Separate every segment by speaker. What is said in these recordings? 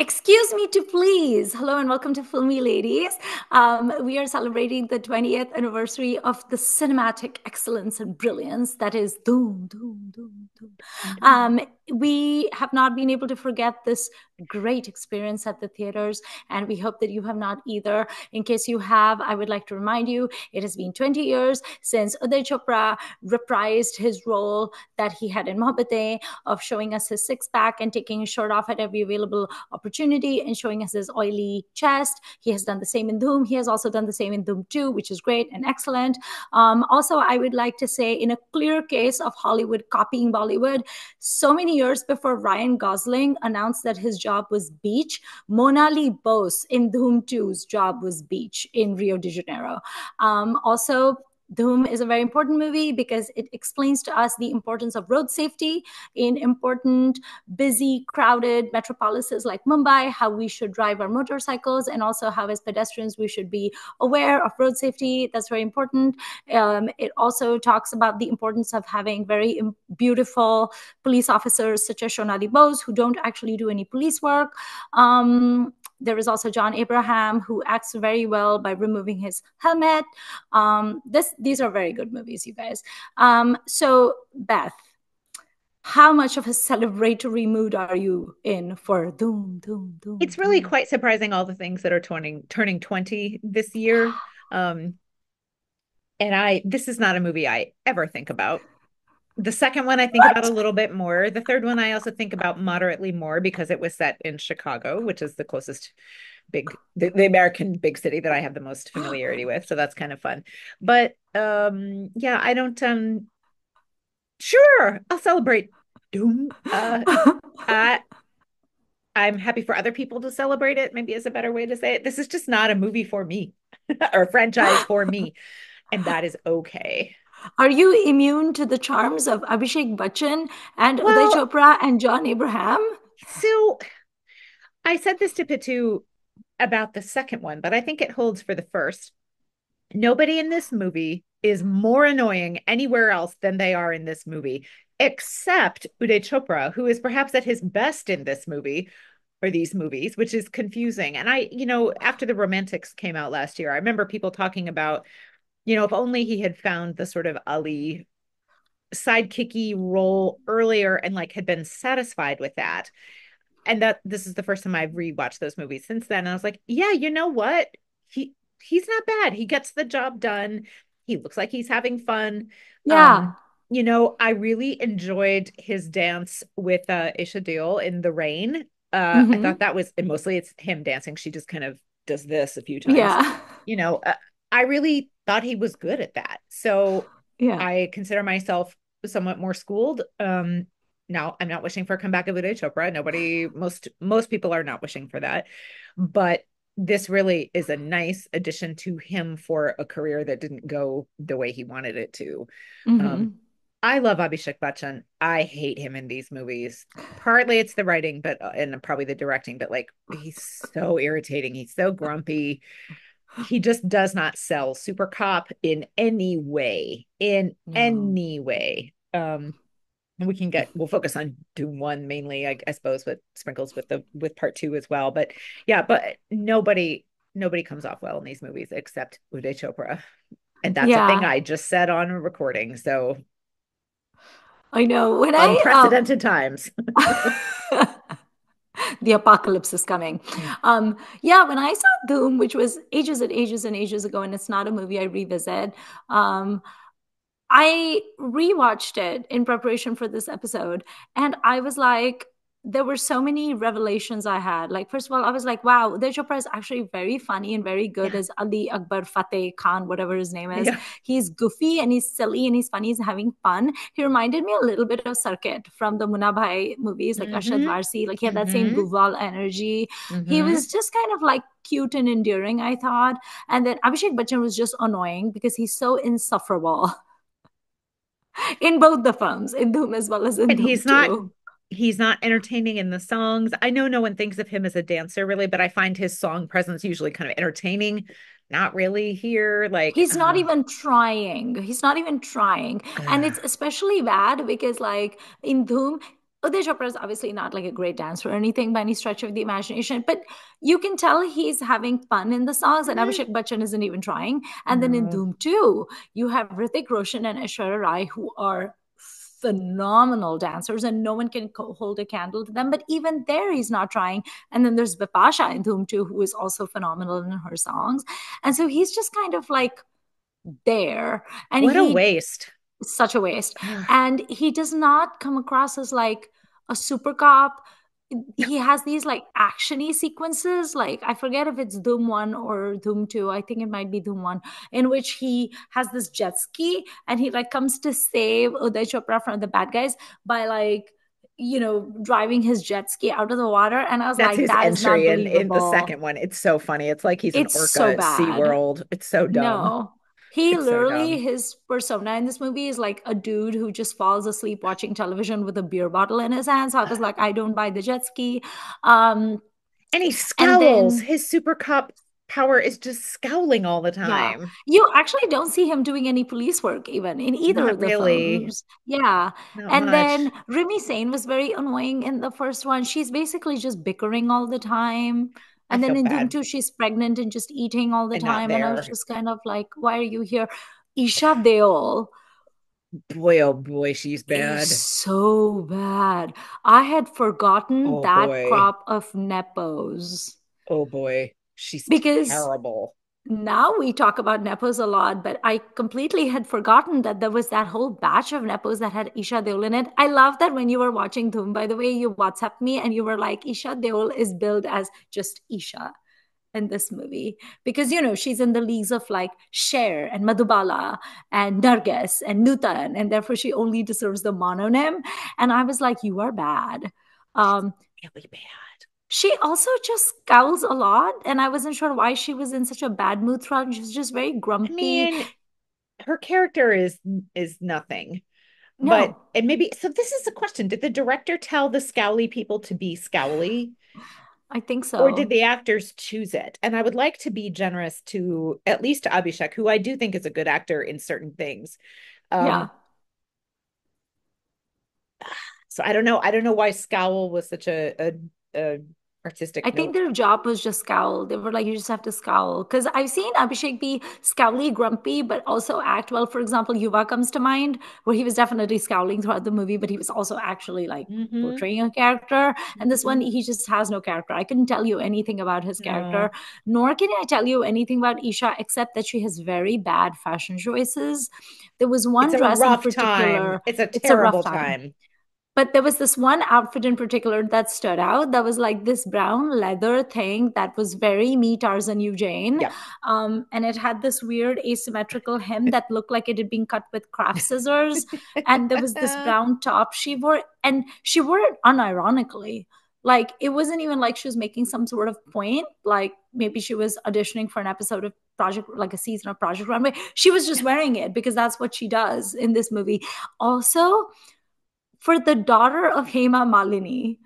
Speaker 1: Excuse me to please. Hello and welcome to Filmi Ladies. Um, we are celebrating the 20th anniversary of the cinematic excellence and brilliance that is Dhoom, Dhoom, Dhoom, Dhoom. Mm-hmm. Um, we have not been able to forget this great experience at the theaters, and we hope that you have not either. In case you have, I would like to remind you it has been 20 years since Uday Chopra reprised his role that he had in Mohabbatein of showing us his six pack and taking his shirt off at every available opportunity and showing us his oily chest. He has done the same in Dhoom. He has also done the same in Dhoom 2, which is great and excellent. Um, also, I would like to say, in a clear case of Hollywood copying Bollywood, so many years before Ryan Gosling announced that his job was beach, Monali Bose in Dhoom 2's job was beach in Rio de Janeiro. Um, also, Dhoom is a very important movie because it explains to us the importance of road safety in important, busy, crowded metropolises like Mumbai, how we should drive our motorcycles, and also how, as pedestrians, we should be aware of road safety. That's very important. Um, it also talks about the importance of having very beautiful police officers such as Shonali Bose who don't actually do any police work. Um, there is also John Abraham, who acts very well by removing his helmet. Um, this, these are very good movies, you guys. Um, so, Beth, how much of a celebratory mood are you in for Dhoom, Dhoom, Dhoom?
Speaker 2: It's really doom. quite surprising all the things that are turning turning 20 this year. Um, and I, this is not a movie I ever think about the second one I think what? about a little bit more. The third one I also think about moderately more because it was set in Chicago, which is the closest big the, the, American big city that I have the most familiarity with. So that's kind of fun. But um yeah, I don't um sure, I'll celebrate Dhoom. Uh, I I'm happy for other people to celebrate it, maybe is a better way to say it. This is just not a movie for me or a franchise for me. And that is okay.
Speaker 1: Are you immune to the charms of Abhishek Bachchan and well, Uday Chopra and John Abraham?
Speaker 2: So I said this to Pitu about the second one, but I think it holds for the first. Nobody in this movie is more annoying anywhere else than they are in this movie, except Uday Chopra, who is perhaps at his best in this movie or these movies, which is confusing. And I, you know, after the Romantics came out last year, I remember people talking about you know, if only he had found the sort of Ali sidekicky role earlier and like had been satisfied with that. And that this is the first time I've rewatched those movies since then. And I was like, yeah, you know what? He he's not bad. He gets the job done. He looks like he's having fun.
Speaker 1: Yeah. Um,
Speaker 2: you know, I really enjoyed his dance with uh Isha Deol in the rain. Uh mm-hmm. I thought that was and mostly it's him dancing. She just kind of does this a few times.
Speaker 1: Yeah.
Speaker 2: You know, uh, I really thought he was good at that. So yeah. I consider myself somewhat more schooled. Um, now I'm not wishing for a comeback of Uday Chopra. Nobody, most most people are not wishing for that, but this really is a nice addition to him for a career that didn't go the way he wanted it to. Mm-hmm. Um, I love Abhishek Bachchan. I hate him in these movies. Partly it's the writing, but uh, and probably the directing. But like he's so irritating. He's so grumpy he just does not sell super cop in any way in mm. any way. Um we can get we'll focus on Dhoom one mainly I, I, suppose with sprinkles with the with part two as well. But yeah but nobody nobody comes off well in these movies except uday chopra. And that's yeah. a thing i just said on a recording so
Speaker 1: i know.
Speaker 2: When unprecedented I, um... times
Speaker 1: the apocalypse is coming. Um, yeah, when I saw Dhoom, which was ages and ages and ages ago, and it's not a movie I revisit, um, I rewatched it in preparation for this episode, and I was like, there were so many revelations I had. Like, first of all, I was like, wow, Uday Chopra is actually very funny and very good yeah. as Ali Akbar Fateh Khan, whatever his name is. Yeah. He's goofy and he's silly and he's funny. He's having fun. He reminded me a little bit of Circuit from the Munna Bhai movies, like mm-hmm. Arshad Warsi. Like, he had that mm-hmm. same goofball energy. Mm-hmm. He was just kind of like cute and endearing, I thought. And then Abhishek Bachchan was just annoying because he's so insufferable. in both the films, in Dhoom as well as in
Speaker 2: and
Speaker 1: Dhoom
Speaker 2: he's not he's not entertaining in the songs. I know no one thinks of him as a dancer really, but I find his song presence usually kind of entertaining. Not really here. Like
Speaker 1: he's not uh, even trying. He's not even trying. Uh, and it's especially bad because like in Dhoom, Uday Chopra is obviously not like a great dancer or anything by any stretch of the imagination, but you can tell he's having fun in the songs, and mm-hmm. Abhishek Bachchan isn't even trying. And then in Dhoom 2, you have Hrithik Roshan and Aishwarya Rai, who are phenomenal dancers, and no one can hold a candle to them. But even there, he's not trying. And then there's Bipasha in Dhoom 2, who is also phenomenal in her songs. And so he's just kind of like there. And
Speaker 2: what he, a waste
Speaker 1: such a waste. and he does not come across as like a super cop. He has these like actiony sequences. Like I forget if it's Dhoom One or Dhoom Two. I think it might be Dhoom One, in which he has this jet ski and he like comes to save Uday Chopra from the bad guys by like you know, driving his jet ski out of the water. And I was
Speaker 2: That's
Speaker 1: like, his
Speaker 2: that entry in, in the second one. It's so funny. It's like he's it's an orca so at SeaWorld. It's so dumb. No,
Speaker 1: he it's literally so his persona in this movie is like a dude who just falls asleep watching television with a beer bottle in his hand. So I was like, I don't buy the jet ski. Um,
Speaker 2: and he scowls. And then, his super cop power is just scowling all the time.
Speaker 1: Yeah. You actually don't see him doing any police work even in either Not of the really. films. Yeah. Not and much. then Rimi Sen was very annoying in the first one. She's basically just bickering all the time. And then in bad. Dhoom 2, she's pregnant and just eating all the and time. And I was just kind of like, why are you here? Isha Deol.
Speaker 2: Boy, oh boy, she's bad.
Speaker 1: So bad. I had forgotten oh that boy. crop of Nepos.
Speaker 2: Oh boy. She's because terrible
Speaker 1: now we talk about nepos a lot, but I completely had forgotten that there was that whole batch of nepos that had Isha Deol in it. I love that when you were watching Dhoom, by the way, you WhatsApp me and you were like, Isha Deol is billed as just Isha in this movie because you know she's in the leagues of like Cher and Madhubala and Nargis and Nutan, and therefore she only deserves the mononym. And I was like, you are bad. Um,
Speaker 2: really bad
Speaker 1: she also just scowls a lot and i wasn't sure why she was in such a bad mood throughout she was just very grumpy I mean,
Speaker 2: her character is is nothing no. but and maybe so this is a question did the director tell the scowly people to be scowly
Speaker 1: I think so.
Speaker 2: Or did the actors choose it? And I would like to be generous to at least to Abhishek, who I do think is a good actor in certain things. Um, yeah. So I don't know. I don't know why scowl was such a, a, a artistic.
Speaker 1: I note. think their job was just scowl. They were like, you just have to scowl. Because I've seen Abhishek be scowly, grumpy, but also act well. For example, Yuva comes to mind, where he was definitely scowling throughout the movie, but he was also actually like mm-hmm. portraying a character. And this one, mm-hmm. he just has no character. I couldn't tell you anything about his character, nor can I tell you anything about Isha except that she has very bad fashion choices. There was one dress in particular.
Speaker 2: Time. It's a terrible it's a time. time
Speaker 1: but there was this one outfit in particular that stood out that was like this brown leather thing that was very me tarzan eugene. Yeah. um, and it had this weird asymmetrical hem that looked like it had been cut with craft scissors. And there was this brown top she wore. And she wore it unironically. Like it wasn't even like she was making some sort of point like maybe she was auditioning for an episode of project like a season of project runway. She was just wearing it because that's what she does in this movie. Also for the daughter of Hema Malini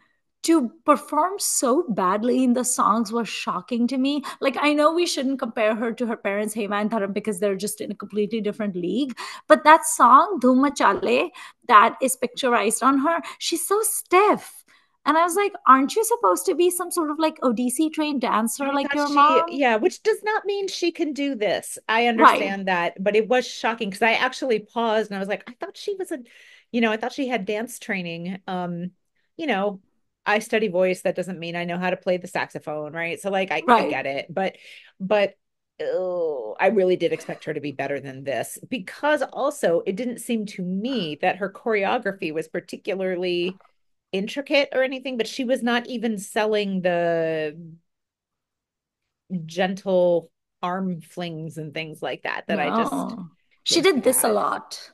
Speaker 1: to perform so badly in the songs was shocking to me. Like, I know we shouldn't compare her to her parents, Hema and Dharam, because they're just in a completely different league. But that song, Dhoom Chale, that is picturized on her, she's so stiff. And I was like, aren't you supposed to be some sort of like Odissi trained dancer like your
Speaker 2: she,
Speaker 1: mom?
Speaker 2: Yeah, which does not mean she can do this. I understand right. that, but it was shocking because I actually paused and I was like, I thought she was a you know, I thought she had dance training. Um, you know, I study voice. That doesn't mean I know how to play the saxophone, right? So like I, right. I get it, but but oh, I really did expect her to be better than this because also it didn't seem to me that her choreography was particularly intricate or anything, but she was not even selling the gentle arm flings and things like that that no. I just
Speaker 1: she did this a lot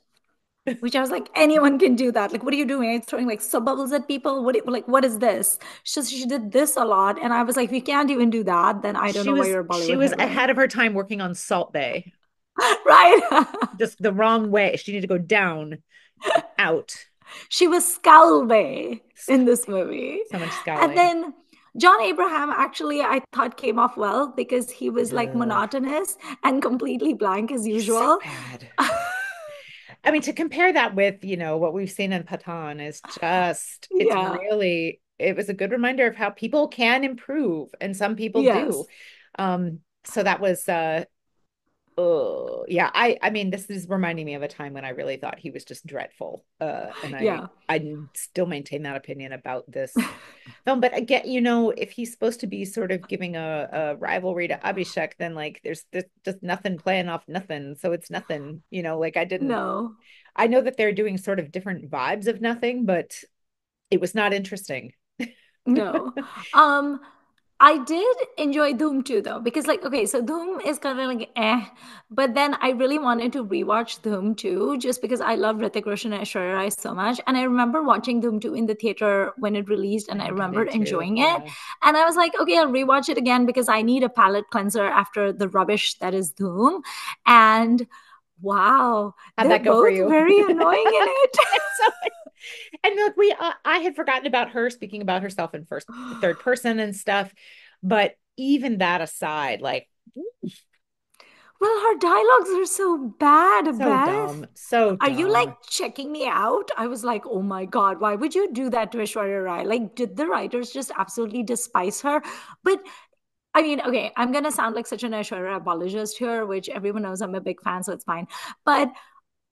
Speaker 1: which I was like, anyone can do that. Like, what are you doing? Are throwing like sub bubbles at people? What like what is this? She she did this a lot, and I was like, if you can't even do that, then I don't she know
Speaker 2: was,
Speaker 1: why you're Bollywood.
Speaker 2: She was ahead of her time working on Salt Bae,
Speaker 1: right.
Speaker 2: Just the wrong way. She needed to go down, out.
Speaker 1: She was Scowl Bae in this movie.
Speaker 2: So much scowling.
Speaker 1: And then John Abraham actually I thought came off well because he was like monotonous and completely blank as usual.
Speaker 2: So I mean, to compare that with, you know, what we've seen in Pathaan is just, it's yeah. really, it was a good reminder of how people can improve and some people yes. do. Um, so that was uh oh yeah i i mean this is reminding me of a time when i really thought he was just dreadful uh and i yeah. i still maintain that opinion about this film but again you know if he's supposed to be sort of giving a, a rivalry to abhishek then like there's, there's just nothing playing off nothing so it's nothing you know like i didn't
Speaker 1: know
Speaker 2: i know that they're doing sort of different vibes of nothing but it was not interesting.
Speaker 1: No. Um I did enjoy Dhoom 2 though, because like, okay, so Dhoom is kind of like eh, but then I really wanted to rewatch Dhoom 2 just because I love Hrithik Roshan and Aishwarya Rai so much. And I remember watching Dhoom 2 in the theater when it released and I, I remember enjoying too. it. Yeah. And I was like, okay, I'll rewatch it again because I need a palate cleanser after the rubbish that is Dhoom, And wow,
Speaker 2: how'd that go for you?
Speaker 1: Very annoying in it.
Speaker 2: and look, we uh, I had forgotten about her speaking about herself in first, third person and stuff. But even that aside, like,
Speaker 1: well, her dialogues are so bad.
Speaker 2: So Beth. dumb. So dumb.
Speaker 1: Are you like checking me out? I was like, oh my god, why would you do that to Aishwarya Rai? Like, did the writers just absolutely despise her? But I mean, okay, I'm gonna sound like such an Aishwarya apologist here, which everyone knows I'm a big fan, so it's fine. But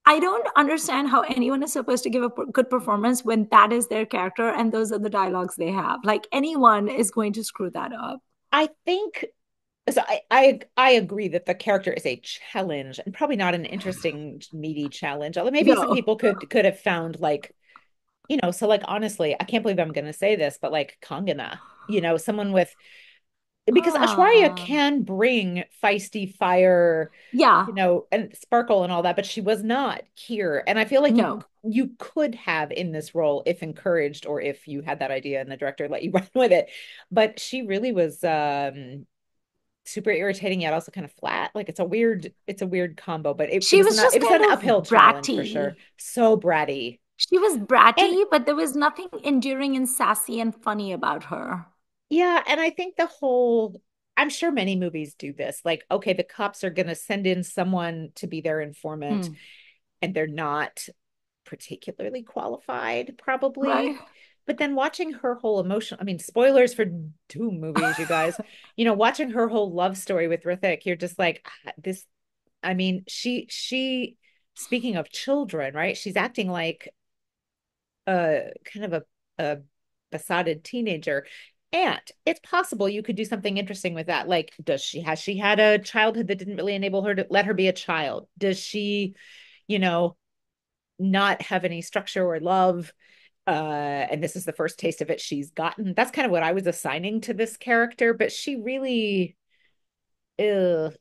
Speaker 1: I don't understand how anyone is supposed to give a good performance when that is their character and those are the dialogues they have. Like anyone is going to screw that up.
Speaker 2: I think so I, I I agree that the character is a challenge and probably not an interesting meaty challenge. Although maybe no. some people could could have found like, you know, so like honestly, I can't believe I'm gonna say this, but like Kangana, you know, someone with because oh. Aishwarya can bring feisty fire,
Speaker 1: yeah,
Speaker 2: you know, and sparkle and all that, but she was not here. And I feel like no. you, you could have in this role if encouraged or if you had that idea and the director let you run with it. But she really was um super irritating yet also kind of flat. Like it's a weird, it's a weird combo. But it,
Speaker 1: she
Speaker 2: it
Speaker 1: was, was, just it was an uphill bratty. challenge for sure.
Speaker 2: So bratty.
Speaker 1: She was bratty, and, but there was nothing enduring and sassy and funny about her.
Speaker 2: Yeah, and I think the whole I'm sure many movies do this. Like, okay, the cops are going to send in someone to be their informant mm. and they're not particularly qualified probably. Right. But then watching her whole emotional, I mean, spoilers for two movies, you guys. you know, watching her whole love story with Hrithik, you're just like ah, this I mean, she she speaking of children, right? She's acting like a kind of a a besotted teenager and it's possible you could do something interesting with that. Like does she has she had a childhood that didn't really enable her to let her be a child? Does she you know not have any structure or love? Uh and this is the first taste of it she's gotten. That's kind of what i was assigning to this character but she really ugh,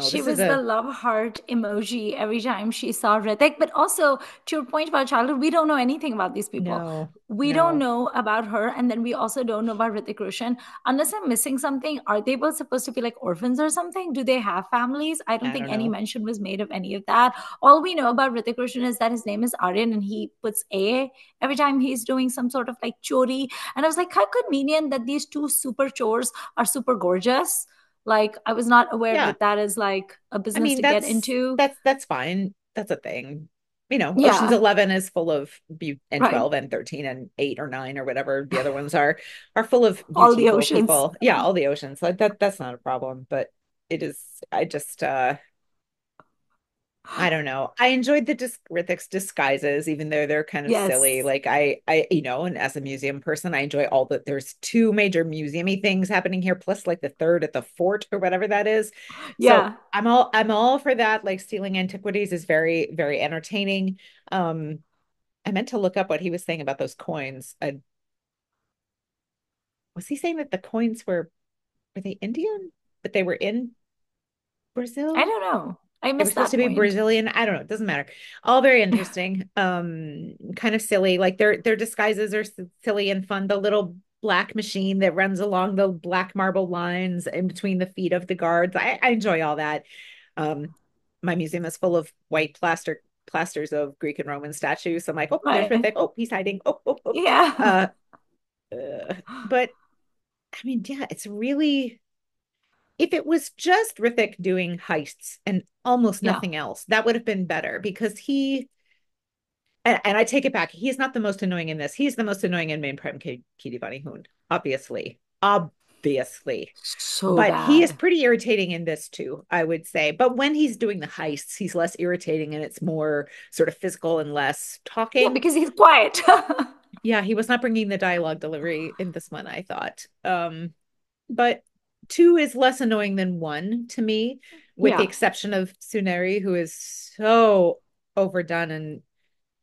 Speaker 1: She this was a... the love heart emoji every time she saw Hrithik. But also, to your point about childhood, we don't know anything about these people.
Speaker 2: No,
Speaker 1: we
Speaker 2: no.
Speaker 1: don't know about her. And then we also don't know about Hrithik Roshan. Unless I'm missing something, are they both supposed to be like orphans or something? Do they have families? I don't I think don't any mention was made of any of that. All we know about Hrithik Roshan is that his name is Aryan and he puts A every time he's doing some sort of like chori. And I was like, how convenient that these two super chores are super gorgeous like I was not aware yeah. that that is like a business I mean, to get into.
Speaker 2: That's that's fine. That's a thing. You know, yeah. Ocean's Eleven is full of beauty, and right. twelve and thirteen and eight or nine or whatever the other ones are are full of
Speaker 1: all the oceans.
Speaker 2: People. Yeah, all the oceans. Like that. That's not a problem. But it is. I just. uh I don't know. I enjoyed the dis- Hrithik's disguises, even though they're kind of yes. silly. Like I, I, you know, and as a museum person, I enjoy all that. There's two major museumy things happening here, plus like the third at the fort or whatever that is.
Speaker 1: Yeah,
Speaker 2: so I'm all, I'm all for that. Like stealing antiquities is very, very entertaining. Um, I meant to look up what he was saying about those coins. I, was he saying that the coins were, were they Indian, but they were in Brazil?
Speaker 1: I don't know. I missed
Speaker 2: supposed to be Brazilian. I don't know. It doesn't matter. All very interesting. um, kind of silly. Like their their disguises are silly and fun. The little black machine that runs along the black marble lines in between the feet of the guards. I, I enjoy all that. Um, my museum is full of white plaster plasters of Greek and Roman statues. So I'm like, oh, right. there's Oh, he's hiding. Oh, oh, oh.
Speaker 1: yeah.
Speaker 2: Uh, uh, but I mean, yeah, it's really if it was just Hrithik doing heists and almost nothing yeah. else, that would have been better because he and, and, I take it back. He's not the most annoying in this. He's the most annoying in Main Prem Ki Divani Hoon, obviously. Obviously.
Speaker 1: So
Speaker 2: but
Speaker 1: bad.
Speaker 2: he is pretty irritating in this too, I would say. But when he's doing the heists, he's less irritating and it's more sort of physical and less talking.
Speaker 1: Yeah, because he's quiet.
Speaker 2: yeah, he was not bringing the dialogue delivery in this one, I thought. Um, but two is less annoying than one to me, with yeah. the exception of Sunehri, who is so overdone and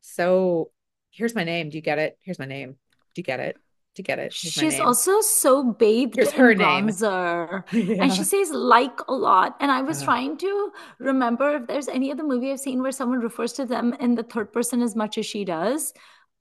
Speaker 2: so. Here's my name. Do you get it? Here's my name. Do you get it? Do you get it?
Speaker 1: Here's She's also so bathed Here's her in bronzer, yeah. and she says "like" a lot. And I was trying to remember if there's any other movie I've seen where someone refers to them in the third person as much as she does.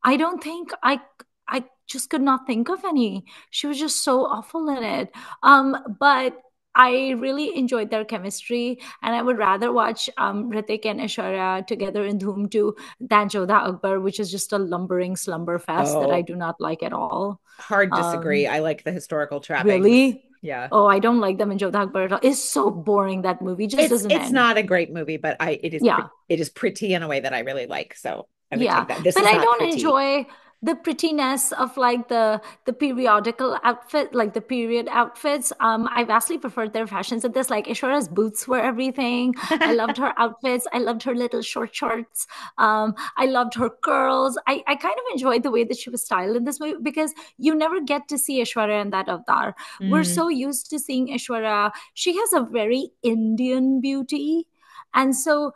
Speaker 1: I don't think I I just could not think of any. She was just so awful in it. Um, but I really enjoyed their chemistry, and I would rather watch um, Hrithik and Aishwarya together in Dhoom 2 than Jodha Akbar, which is just a lumbering slumber fest oh, that I oh. do not like at all.
Speaker 2: Hard disagree. Um, I like the historical trappings.
Speaker 1: Really?
Speaker 2: Yeah.
Speaker 1: Oh, I don't like them in Jodha Akbar at all. It's so boring that movie. Just
Speaker 2: it's,
Speaker 1: doesn't.
Speaker 2: It's
Speaker 1: end.
Speaker 2: not a great movie, but I it is. Yeah. Pre- it is pretty in a way that I really like. So I
Speaker 1: yeah, but I don't enjoy the prettiness of like the the periodical outfit like the period outfits. Um i vastly preferred their fashions at this. Like aishwarya's boots were everything. I loved her outfits. I loved her little short shorts. Um i loved her curls. I i kind of enjoyed the way that she was styled in this movie because you never get to see aishwarya in that avatar. Mm. we're so used to seeing aishwarya. She has a very indian beauty. And so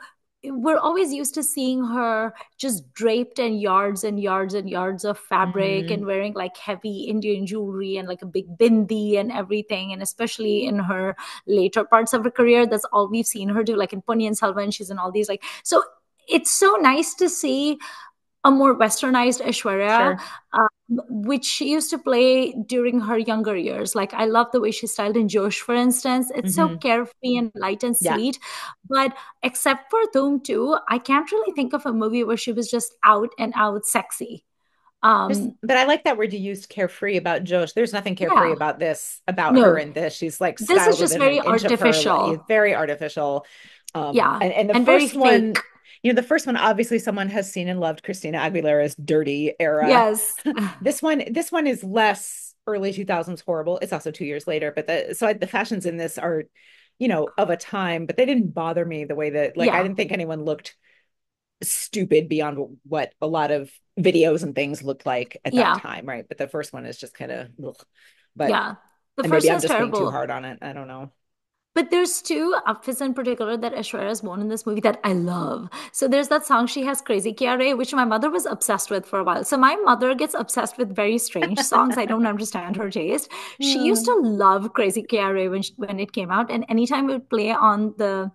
Speaker 1: we're always used to seeing her just draped in yards and yards and yards of fabric mm-hmm. and wearing like heavy Indian jewelry and like a big bindi and everything. And especially in her later parts of her career, that's all we've seen her do, like in Ponniyin Selvan, she's in all these like so it's so nice to see a more westernized Aishwarya, sure. um, which she used to play during her younger years. Like I love the way she styled in Josh, for instance. It's mm-hmm. so carefree and light and sweet. Yeah. But except for Dhoom 2, I can't really think of a movie where she was just out and out sexy. Um,
Speaker 2: but I like that word you used, carefree about Josh. There's nothing carefree yeah. about this, about no. her in this. She's like
Speaker 1: this is just very artificial,
Speaker 2: very artificial.
Speaker 1: Um, yeah,
Speaker 2: and, and the and first one, fake you know, the first one obviously someone has seen and loved Christina Aguilera's dirty era.
Speaker 1: Yes.
Speaker 2: this one, this one is less early 2000s horrible. It's also two years later, but the so I, the fashions in this are, you know, of a time, but they didn't bother me the way that like yeah. I didn't think anyone looked stupid beyond what a lot of videos and things looked like at yeah. that time, right? But the first one is just kind of, but
Speaker 1: yeah,
Speaker 2: the first maybe I'm just terrible. being too hard on it. I don't know.
Speaker 1: But there's two outfits in particular that Aishwarya has worn in this movie that I love. So there's that song she has, Crazy Kiya which my mother was obsessed with for a while. So my mother gets obsessed with very strange songs. I don't understand her taste. She used hmm. to love Crazy Kiya when, she, when it came out. And anytime it would play on the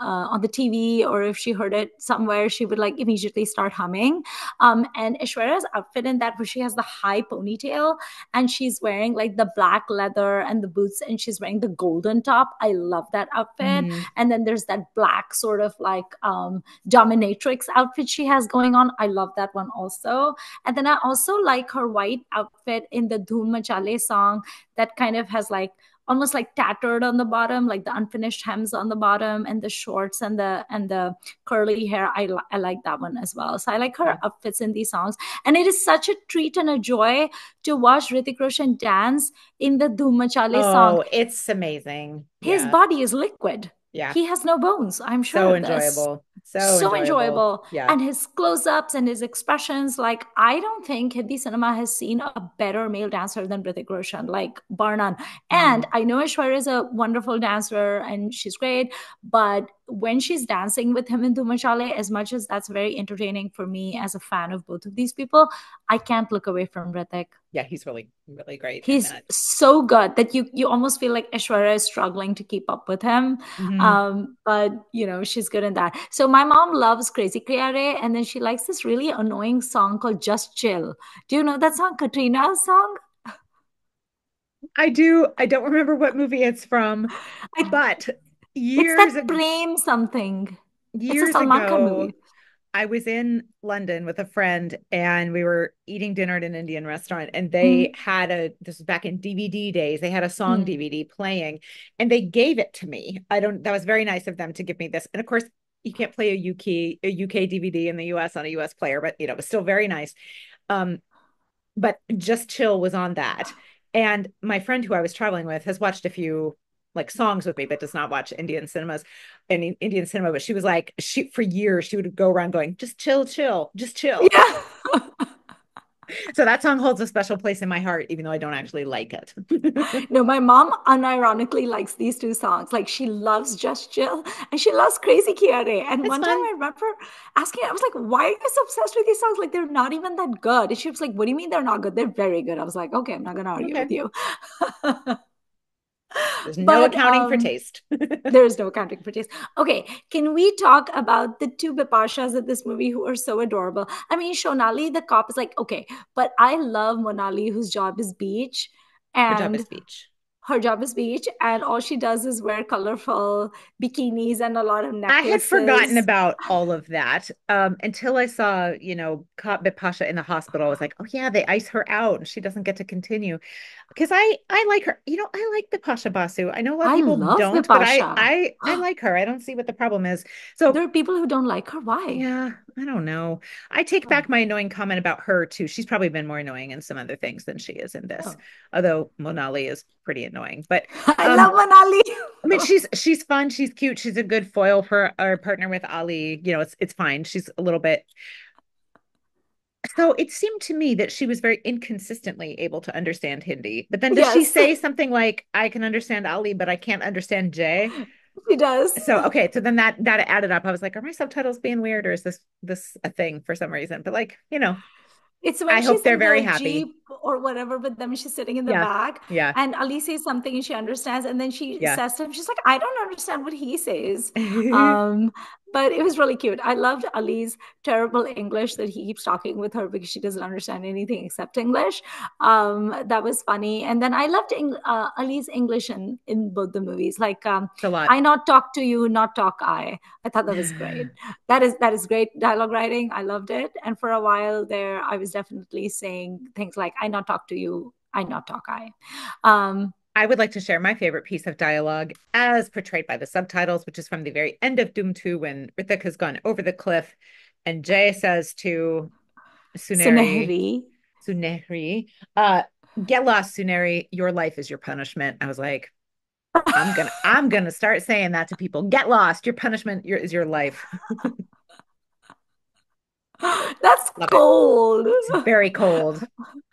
Speaker 1: uh, on the TV or if she heard it somewhere, she would like immediately start humming. Um, and Aishwarya's outfit in that, where she has the high ponytail and she's wearing like the black leather and the boots and she's wearing the golden top. I love that outfit. Mm. And then there's that black sort of like um, dominatrix outfit she has going on. I love that one also. And then I also like her white outfit in the Dhoom Machale song that kind of has like almost like tattered on the bottom like the unfinished hems on the bottom and the shorts and the and the curly hair i, I like that one as well so i like her outfits in these songs and it is such a treat and a joy to watch Hrithik Roshan dance in the Dhoom Machale oh, song
Speaker 2: it's amazing
Speaker 1: his yeah. body is liquid
Speaker 2: yeah.
Speaker 1: He has no bones. I'm sure.
Speaker 2: So enjoyable.
Speaker 1: So, so enjoyable. enjoyable. Yeah. And his close ups and his expressions. Like, I don't think Hindi cinema has seen a better male dancer than Hrithik Roshan, like, bar none. Mm. And I know Aishwarya is a wonderful dancer and she's great, but when she's dancing with him in Dhoom as much as that's very entertaining for me as a fan of both of these people, I can't look away from Hrithik.
Speaker 2: Yeah, he's really, really great.
Speaker 1: He's so good that you you almost feel like Aishwarya is struggling to keep up with him. Mm-hmm. Um, but you know, she's good in that. So my mom loves Crazy Kiya and then she likes this really annoying song called Just Chill. Do you know that song, Katrina's song?
Speaker 2: I do. I don't remember what movie it's from, but years
Speaker 1: it's that ago, Prem something.
Speaker 2: Years ago, movie. I was in London with a friend and we were eating dinner at an Indian restaurant and they mm. had a this was back in DVD days. They had a song mm. DVD playing and they gave it to me. I don't that was very nice of them to give me this. And of course, you can't play a UK a UK DVD in the US on a US player, but you know, it was still very nice. Um but Just Chill was on that. And my friend who I was traveling with has watched a few like songs with me, but does not watch Indian cinemas, and Indian cinema. But she was like, she for years she would go around going, just chill, chill, just chill. Yeah. So that song holds a special place in my heart, even though I don't actually like it.
Speaker 1: no, my mom unironically likes these two songs. Like she loves Just Chill and she loves Crazy Kiare. And it's one fun. time I remember asking, I was like, why are you so obsessed with these songs? Like they're not even that good. And she was like, what do you mean they're not good? They're very good. I was like, okay, I'm not gonna argue okay. with you.
Speaker 2: There's no accounting um, for taste.
Speaker 1: there is no accounting for taste. Okay, can we talk about the two Bipashas in this movie who are so adorable? I mean, Shonali, the cop, is like, okay, but I love Monali, whose job is beach. And
Speaker 2: Her job is beach
Speaker 1: her job is beach and all she does is wear colorful bikinis and a lot of necklaces.
Speaker 2: I had forgotten about all of that um, until I saw, you know, Cop Bipasha in the hospital. I was like, oh yeah, they ice her out and she doesn't get to continue. Because I I like her. You know, I like Bipasha Basu. I know a lot of people don't, but I I I like her. I don't see what the problem is. So
Speaker 1: there are people who don't like her. Why?
Speaker 2: Yeah, I don't know. I take back oh. my annoying comment about her too. She's probably been more annoying in some other things than she is in this. Oh. Although Monali is pretty annoying. But
Speaker 1: um, I love Monali.
Speaker 2: I mean, she's she's fun. She's cute. She's a good foil for our partner with Ali. You know, it's it's fine. She's a little bit. So it seemed to me that she was very inconsistently able to understand Hindi. But then does yes. she say something like, "I can understand Ali, but I can't understand Jay"?
Speaker 1: She does.
Speaker 2: So okay, so then that that added up. I was like, are my subtitles being weird, or is this this a thing for some reason? But like, you know,
Speaker 1: it's I hope they're very the happy Jeep or whatever, with them. she's sitting in the
Speaker 2: yeah.
Speaker 1: back.
Speaker 2: Yeah.
Speaker 1: And Ali says something and she understands. And then she yeah. says to him, she's like, I don't understand what he says. um, but it was really cute. I loved Ali's terrible English that he keeps talking with her because she doesn't understand anything except English. Um, that was funny. And then I loved uh, Ali's English in, in both the movies. Like, um, I not talk to you, not talk I. I thought that was great. that is that is great dialogue writing. I loved it. And for a while there, I was definitely saying things like, I not talk to you, I not talk I. Um,
Speaker 2: I would like to share my favorite piece of dialogue as portrayed by the subtitles, which is from the very end of Dhoom 2 when Hrithik has gone over the cliff and Jay says to Sunehri, Sunehri, uh, get lost, Sunehri. Your life is your punishment. I was like, I'm gonna, I'm gonna start saying that to people. Get lost. Your punishment your, is your life.
Speaker 1: That's Love cold.
Speaker 2: It's very cold.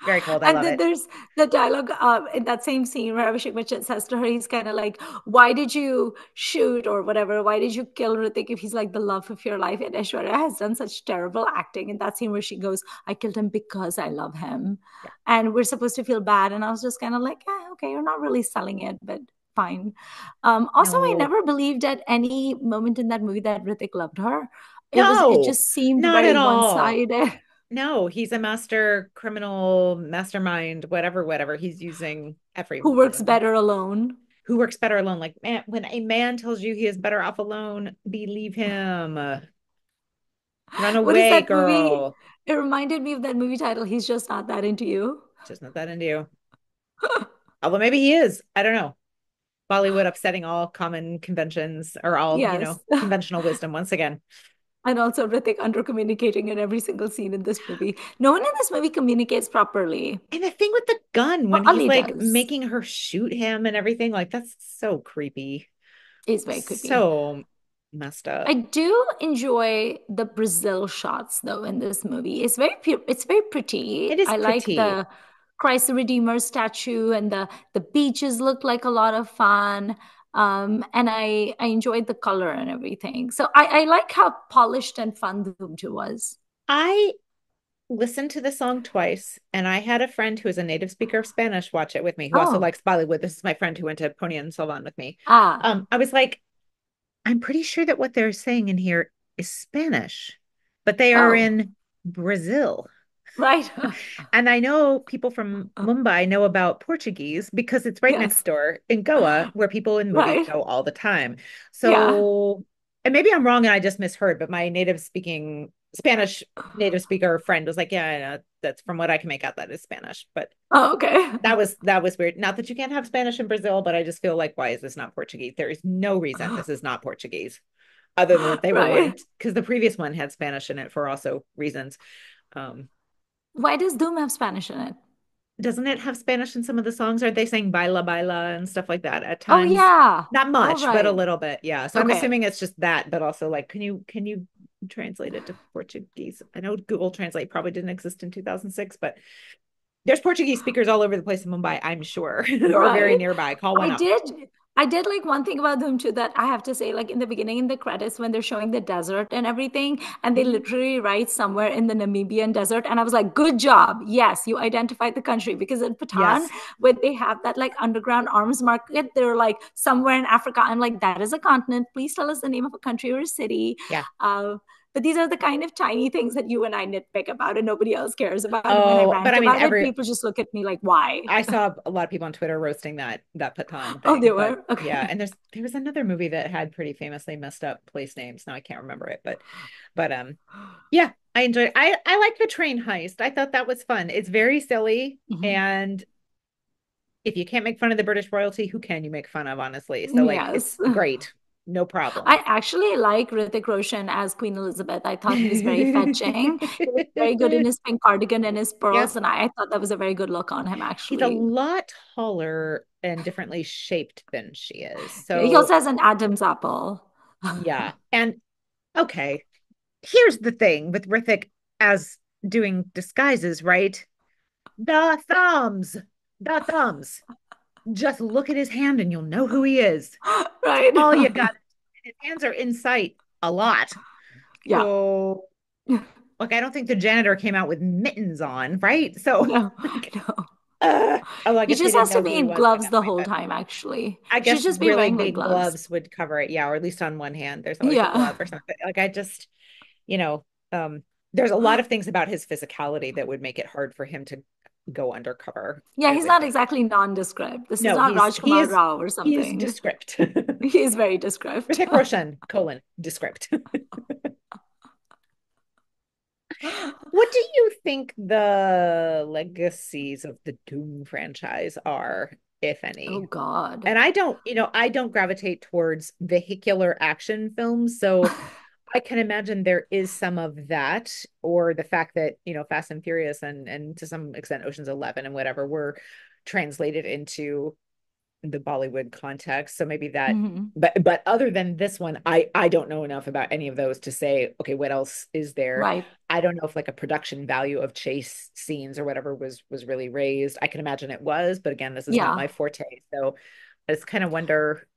Speaker 2: Very cold. I and then it.
Speaker 1: there's the dialogue uh, in that same scene where Abhishek Bachchan says to her, he's kind of like, Why did you shoot or whatever? Why did you kill Hrithik if he's like the love of your life? And Aishwarya has done such terrible acting in that scene where she goes, I killed him because I love him. Yeah. And we're supposed to feel bad. And I was just kind of like, eh, okay, you're not really selling it, but fine. Um, also, no. I never believed at any moment in that movie that Hrithik loved her. It no, was, it just seemed not very one-sided.
Speaker 2: No, he's a master criminal mastermind, whatever, whatever. He's using every
Speaker 1: who works better alone.
Speaker 2: Who works better alone? Like man, when a man tells you he is better off alone, believe him. Run away, girl.
Speaker 1: Movie? It reminded me of that movie title. He's just not that into you.
Speaker 2: Just not that into you. Although maybe he is. I don't know. Bollywood upsetting all common conventions or all, yes. you know, conventional wisdom once again
Speaker 1: and also Hrithik under communicating in every single scene in this movie. No one in this movie communicates properly.
Speaker 2: And the thing with the gun when well, he's like does. making her shoot him and everything, like that's so creepy.
Speaker 1: It's very creepy.
Speaker 2: So messed up.
Speaker 1: I do enjoy the Brazil shots though in this movie. It's very it's very pretty.
Speaker 2: It is
Speaker 1: I
Speaker 2: pretty.
Speaker 1: like the Christ the Redeemer statue and the the beaches look like a lot of fun um, and I I enjoyed the color and everything. So I, I like how polished and fun the 2 was.
Speaker 2: I listened to the song twice, and I had a friend who is a native speaker of Spanish watch it with me, who oh. also likes Bollywood. This is my friend who went to Ponniyin Selvan with me.
Speaker 1: Ah.
Speaker 2: Um, I was like, I'm pretty sure that what they're saying in here is Spanish, but they are oh. in Brazil.
Speaker 1: Right.
Speaker 2: and I know people from Mumbai know about Portuguese because it's right yes. next door in Goa, where people in movies right. go all the time. So, yeah. and maybe I'm wrong and I just misheard, but my native speaking Spanish native speaker friend was like, "Yeah, that's from what I can make out that is Spanish." But
Speaker 1: oh, okay,
Speaker 2: that was that was weird. Not that you can't have Spanish in Brazil, but I just feel like, why is this not Portuguese? There is no reason this is not Portuguese, other than that they right. were because the previous one had Spanish in it for also reasons. Um,
Speaker 1: why does Dhoom have Spanish in it?
Speaker 2: doesn't it have Spanish in some of the songs? Are they saying baila baila and stuff like that at oh, times?
Speaker 1: Oh yeah.
Speaker 2: Not much, right. but a little bit. Yeah. So okay. I'm assuming it's just that, but also like can you can you translate it to Portuguese? I know Google Translate probably didn't exist in 2006, but there's Portuguese speakers all over the place in Mumbai, I'm sure, or right. very nearby. Call one
Speaker 1: I
Speaker 2: up.
Speaker 1: did I did like one thing about them too that I have to say, like in the beginning in the credits when they're showing the desert and everything, and they mm-hmm. literally write somewhere in the Namibian desert, and I was like, "Good job, yes, you identified the country." Because in Pathaan, yes. where they have that like underground arms market, they're like somewhere in Africa. I'm like, that is a continent. Please tell us the name of a country or a city.
Speaker 2: Yeah. Uh,
Speaker 1: but these are the kind of tiny things that you and I nitpick about and nobody else cares about. Oh, I but I mean, every, it, people just look at me like, why?
Speaker 2: I saw a lot of people on Twitter roasting that that. Thing,
Speaker 1: oh, they were?
Speaker 2: Okay. Yeah. And there's there was another movie that had pretty famously messed up place names. Now I can't remember it, but but um yeah, I enjoyed it. I, I like the train heist. I thought that was fun. It's very silly mm-hmm. and if you can't make fun of the British royalty, who can you make fun of, honestly? So like yes. it's great no problem.
Speaker 1: I actually like Hrithik Roshan as Queen Elizabeth. I thought he was very fetching. He was very good in his pink cardigan and his pearls, yes. and I, I, thought that was a very good look on him. Actually,
Speaker 2: he's a lot taller and differently shaped than she is. So
Speaker 1: he also has an Adam's apple.
Speaker 2: yeah, and okay, here's the thing with Hrithik as doing disguises, right? The thumbs, the thumbs just look at his hand and you'll know who he is.
Speaker 1: Right.
Speaker 2: all you got. His hands are in sight a lot.
Speaker 1: Yeah.
Speaker 2: So, like, I don't think the janitor came out with mittens on, right? So,
Speaker 1: no, no. Uh, oh, he just has to be in gloves the whole time. Actually,
Speaker 2: I guess just be really big gloves. gloves. would cover it. Yeah, or at least on one hand, there's always yeah. a glove or something. Like I just, you know, um, there's a lot of things about his physicality that would make it hard for him to go undercover.
Speaker 1: Yeah, he's not exactly nondescript. This no, is not Rajkumar Rao or something.
Speaker 2: He's descript.
Speaker 1: he's very descript.
Speaker 2: Hrithik Roshan, colon, descript. what do you think the legacies of the Dhoom franchise are, if any?
Speaker 1: Oh God.
Speaker 2: And I don't, you know, I don't gravitate towards vehicular action films. So I can imagine there is some of that, or the fact that you know Fast and Furious and and to some extent Ocean's Eleven and whatever were translated into the Bollywood context. So maybe that, mm-hmm. but but other than this one, I I don't know enough about any of those to say okay, what else is there?
Speaker 1: Right.
Speaker 2: I don't know if like a production value of chase scenes or whatever was was really raised. I can imagine it was, but again, this is yeah. not my forte. So I just kind of wonder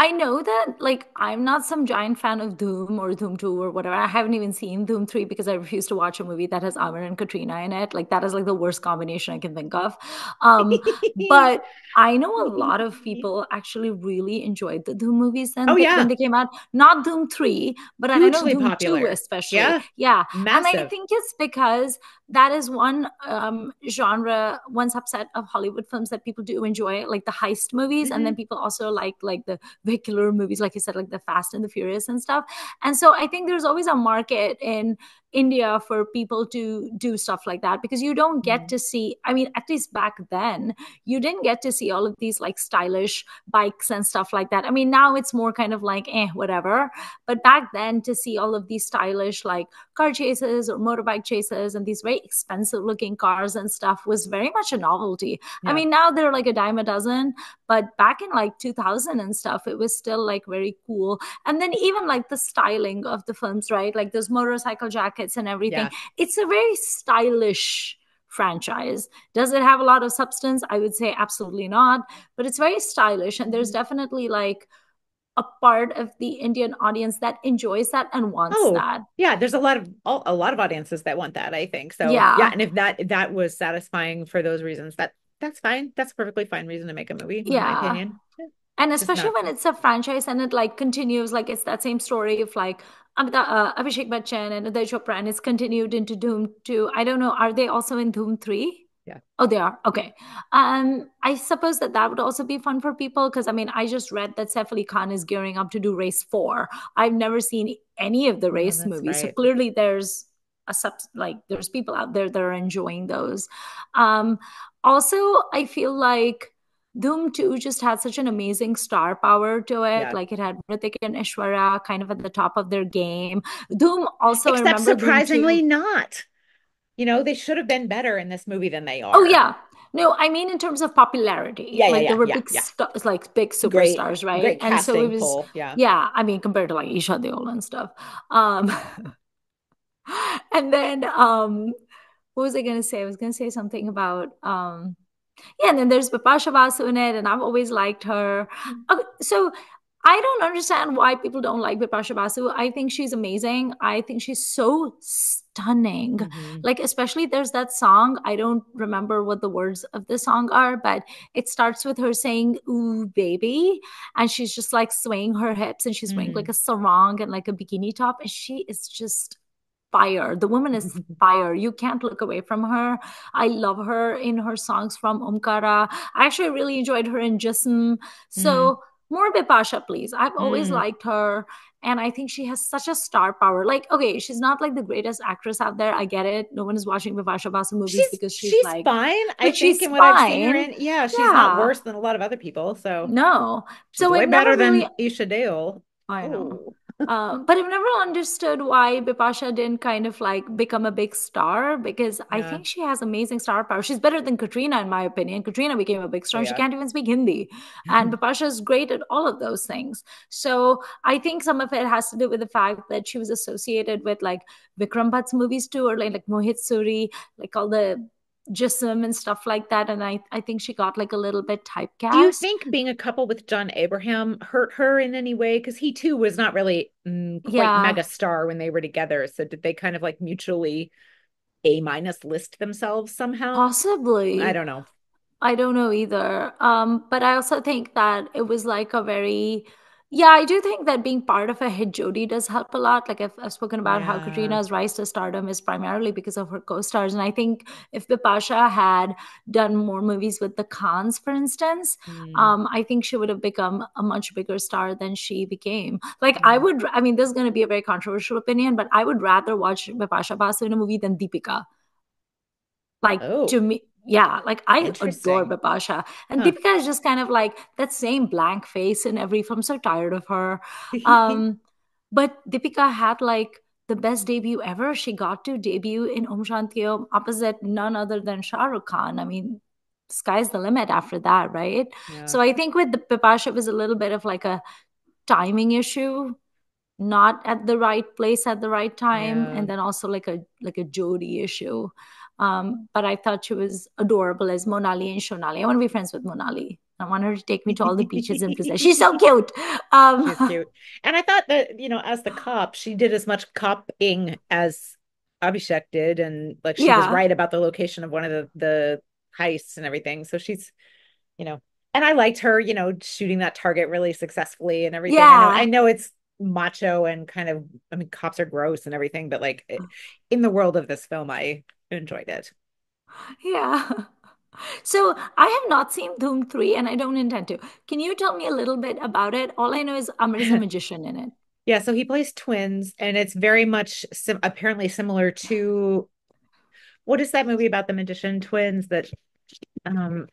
Speaker 1: I know that like I'm not some giant fan of Dhoom or Dhoom 2 or whatever. I haven't even seen Dhoom 3 because I refuse to watch a movie that has Aamir and Katrina in it. Like that is like the worst combination I can think of. Um, but I know a lot of people actually really enjoyed the Dhoom movies then
Speaker 2: oh, yeah.
Speaker 1: when they came out. Not Dhoom 3, but Hugely I know Dhoom popular. 2 especially.
Speaker 2: Yeah.
Speaker 1: Yeah.
Speaker 2: Massive.
Speaker 1: And I think it's because that is one um, genre, one subset of Hollywood films that people do enjoy, like the heist movies. Mm-hmm. And then mm-hmm. people also like like the vehicular movies, like you said, like the Fast and the Furious and stuff. And so I think there's always a market in India for people to do stuff like that because you don't get mm-hmm. to see, I mean, at least back then, you didn't get to see all of these like stylish bikes and stuff like that. I mean, now it's more kind of like, eh, whatever. But back then, to see all of these stylish like car chases or motorbike chases and these very expensive looking cars and stuff was very much a novelty. Yeah. I mean, now they're like a dime a dozen, but back in like 2000 and stuff, it was still like very cool. And then even like the styling of the films, right? Like those motorcycle jackets jackets and everything. Yeah. It's a very stylish franchise. Does it have a lot of substance? I would say absolutely not, but it's very stylish. And there's mm-hmm. definitely like a part of the Indian audience that enjoys that and wants oh, that.
Speaker 2: Yeah, there's a lot of a lot of audiences that want that, I think. So yeah. yeah, and if that that was satisfying for those reasons, that that's fine. That's a perfectly fine reason to make a movie, in yeah. my opinion.
Speaker 1: And especially when it's a franchise and it like continues, like it's that same story of like uh, Abhishek Bachchan and Uday Chopra, and it's continued into Dhoom 2. I don't know. Are they also in Dhoom 3?
Speaker 2: Yeah.
Speaker 1: Oh, they are. Okay. Um, I suppose that that would also be fun for people because I mean, I just read that Saif Ali Khan is gearing up to do Race 4. I've never seen any of the oh, race oh, movies. Right. So clearly there's a sub like there's people out there that are enjoying those um also i feel like Dhoom 2 just had such an amazing star power to it. Yeah. Like it had Hrithik and Aishwarya kind of at the top of their game. Dhoom also
Speaker 2: Except surprisingly not. You know, they should have been better in this movie than they are.
Speaker 1: Oh yeah. No, I mean in terms of popularity.
Speaker 2: Yeah,
Speaker 1: like
Speaker 2: yeah,
Speaker 1: there were
Speaker 2: yeah,
Speaker 1: big
Speaker 2: yeah.
Speaker 1: stars, like big superstars,
Speaker 2: great,
Speaker 1: right?
Speaker 2: Great
Speaker 1: and so it was
Speaker 2: yeah.
Speaker 1: Yeah, I mean compared to like Isha Deol and stuff. Um and then um what was I gonna say? I was gonna say something about um yeah, and then there's Bipasha Basu in it, and I've always liked her. Mm. Okay, so I don't understand why people don't like Bipasha Basu. I think she's amazing. I think she's so stunning. Mm-hmm. Like, especially there's that song. I don't remember what the words of the song are, but it starts with her saying, Ooh, baby. And she's just like swaying her hips and she's mm-hmm. wearing like a sarong and like a bikini top. And she is just fire. The woman is fire. You can't look away from her. I love her in her songs from Omkara. I actually really enjoyed her in Jism. So, mm more Bipasha, please. I've always mm. liked her. And I think she has such a star power. Like, okay, she's not like the greatest actress out there. I get it. No one is watching Bipasha Basu movies
Speaker 2: she's,
Speaker 1: because she's,
Speaker 2: she's
Speaker 1: like
Speaker 2: fine. I think in what fine. I've seen her in, yeah, she's yeah. not worse than a lot of other people. So
Speaker 1: no,
Speaker 2: so way better really... than Isha Deol.
Speaker 1: I know um, but I've never understood why Bipasha didn't kind of like become a big star because yeah. I think she has amazing star power. She's better than Katrina, in my opinion. Katrina became a big star. Oh, yeah. She can't even speak Hindi. and Bipasha is great at all of those things. So I think some of it has to do with the fact that she was associated with like Vikram Bhatt's movies too, or like, like Mohit Suri, like all the Jism and stuff like that. And I, I think she got like a little bit typecast.
Speaker 2: Do you think being a couple with John Abraham hurt her in any way? Because he too was not really mm, quite yeah. mega star when they were together. So did they kind of like mutually A minus list themselves somehow?
Speaker 1: Possibly.
Speaker 2: I don't know.
Speaker 1: I don't know either. Um, but I also think that it was like a very yeah, I do think that being part of a hit Jodi does help a lot. Like I've, I've spoken about yeah. how Katrina's rise to stardom is primarily because of her co-stars, and I think if Bipasha had done more movies with the Khans, for instance, mm. um, I think she would have become a much bigger star than she became. Like mm. I would, I mean, this is going to be a very controversial opinion, but I would rather watch Bipasha Basu in a movie than Deepika. Like oh. to me, yeah, like I adore Bipasha. And huh. Deepika is just kind of like that same blank face in every film. I'm so tired of her. Um, but Deepika had like the best debut ever. She got to debut in Om Shanti Om opposite none other than Shah Rukh Khan. I mean, sky's the limit after that, right? Yeah. So I think with the Bipasha it was a little bit of like a timing issue not at the right place at the right time yeah. and then also like a like a jodi issue um, but I thought she was adorable as Monali and Shonali. I want to be friends with Monali. I want her to take me to all the beaches in Brazil. She's so cute. Um,
Speaker 2: She's cute. And I thought that, you know, as the cop, she did as much coping as Abhishek did. And like she yeah. was right about the location of one of the, the heists and everything. So she's, you know, and I liked her, you know, shooting that target really successfully and everything.
Speaker 1: Yeah.
Speaker 2: I know, I know it's macho and kind of, I mean, cops are gross and everything, but like in the world of this film, I enjoyed it.
Speaker 1: Yeah. So I have not seen Dhoom 3 and I don't intend to. Can you tell me a little bit about it? All I know is Aamir is a magician in it.
Speaker 2: Yeah, so he plays twins and it's very much sim- apparently similar to what is that movie about the magician twins that um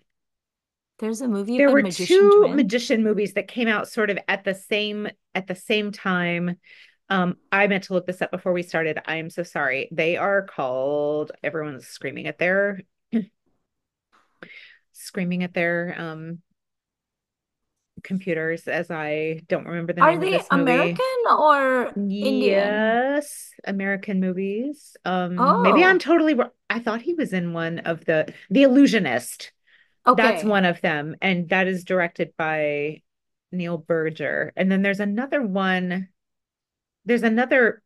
Speaker 1: there's a movie
Speaker 2: there were two twin? magician movies that came out sort of at the same at the same time um, I meant to look this up before we started. I am so sorry. They are called everyone's screaming at their screaming at their um computers as I don't remember the
Speaker 1: Are they American or Indian?
Speaker 2: Yes, American movies. Um oh. maybe I'm totally wrong. I thought he was in one of the The Illusionist. Okay. That's one of them and that is directed by Neil Burger. And then there's another one there's another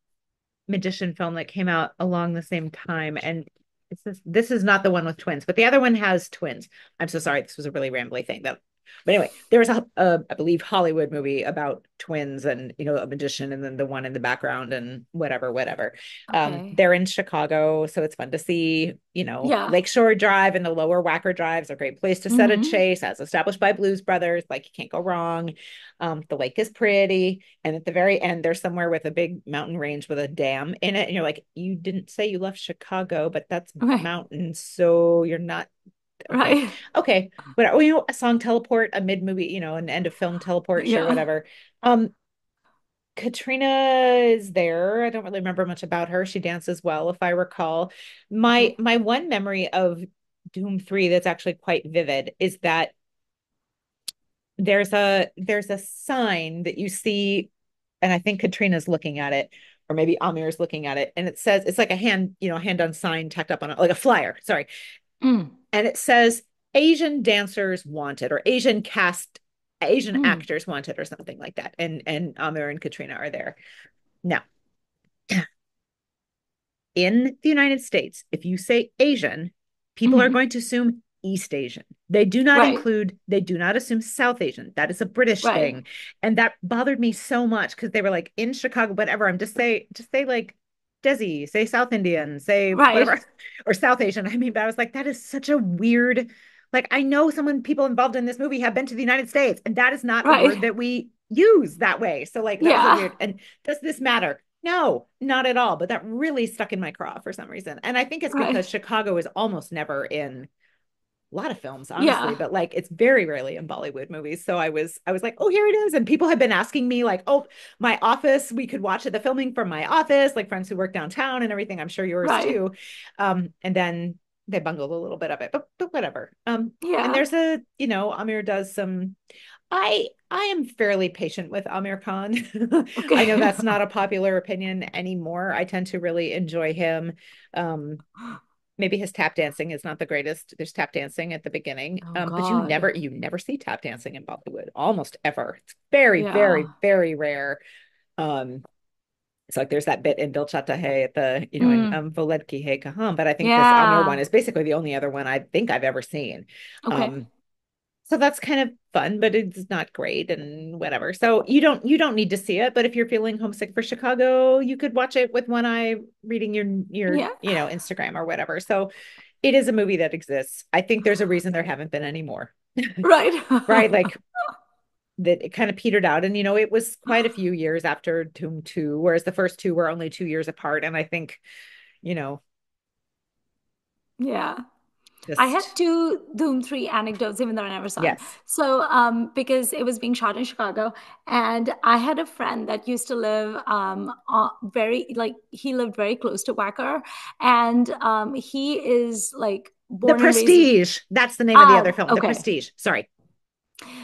Speaker 2: magician film that came out along the same time and this is this is not the one with twins but the other one has twins. I'm so sorry this was a really rambly thing that But anyway, there was a, a I believe Hollywood movie about twins and you know a magician and then the one in the background and whatever whatever. Um, okay. Um, they're in Chicago, so it's fun to see. You know, yeah. Lakeshore Drive and the Lower Wacker Drive is a great place to set mm-hmm. a chase, as established by Blues Brothers. Like you can't go wrong. Um, the lake is pretty, and at the very end, there's somewhere with a big mountain range with a dam in it, and you're like, you didn't say you left Chicago, but that's okay. mountains, so you're not.
Speaker 1: Right.
Speaker 2: Okay. But you know, a song teleport, a mid movie, you know, an end of film teleport, sure, yeah. whatever. Um, Katrina is there. I don't really remember much about her. She dances well, if I recall. My my one memory of Dhoom 3 that's actually quite vivid is that there's a there's a sign that you see, and I think Katrina's looking at it, or maybe Aamir's looking at it, and it says it's like a hand, you know, hand on sign tacked up on it, like a flyer. Sorry. Mm. And it says Asian dancers wanted or Asian cast Asian mm. actors wanted or something like that. And and Aamir and Katrina are there. Now, in the United States, if you say Asian, people mm-hmm. are going to assume East Asian. They do not right. include, they do not assume South Asian. That is a British right. thing. And that bothered me so much because they were like in Chicago, whatever. I'm just say, just say like Desi, say South Indian, say right. whatever, or South Asian. I mean, but I was like, that is such a weird. Like, I know someone people involved in this movie have been to the United States, and that is not right. a word that we use that way. So, like, that's yeah. weird. And does this matter? No, not at all. But that really stuck in my craw for some reason. And I think it's because right. Chicago is almost never in a lot of films honestly yeah. but like it's very rarely in bollywood movies so i was i was like oh here it is and people have been asking me like oh my office we could watch the filming from my office like friends who work downtown and everything i'm sure yours right. too um and then they bungled a little bit of it but but whatever um yeah and there's a you know aamir does some I I am fairly patient with Aamir Khan. Okay. I know that's not a popular opinion anymore. I tend to really enjoy him. Um, maybe his tap dancing is not the greatest. There's tap dancing at the beginning, oh, um, but you never you never see tap dancing in Bollywood almost ever. It's very yeah. very very rare. Um, it's like there's that bit in Dil Chahta Hai at the you know mm. in um, Woh Ladki Hai Kahan, but I think yeah. this Aamir one is basically the only other one I think I've ever seen. Okay. Um, so that's kind of fun but it's not great and whatever. So you don't you don't need to see it but if you're feeling homesick for chicago you could watch it with one eye reading your your yeah. you know instagram or whatever. So it is a movie that exists. I think there's a reason there haven't been any more.
Speaker 1: Right.
Speaker 2: Right? Like that it kind of petered out. And you know it was quite a few years after Dhoom 2 whereas the first two were only two years apart. And i think you know
Speaker 1: yeah just... I had two Dhoom 3 anecdotes, even though I never saw yes. it. So, um, because it was being shot in Chicago, and I had a friend that used to live um, very, like, he lived very close to Wacker, and um, he is like,
Speaker 2: the Prestige. Raised... That's the name of the other film. Okay. The Prestige. Sorry.